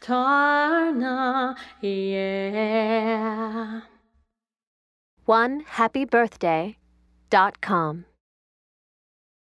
Tarna, yeah. One happy birthday dot com.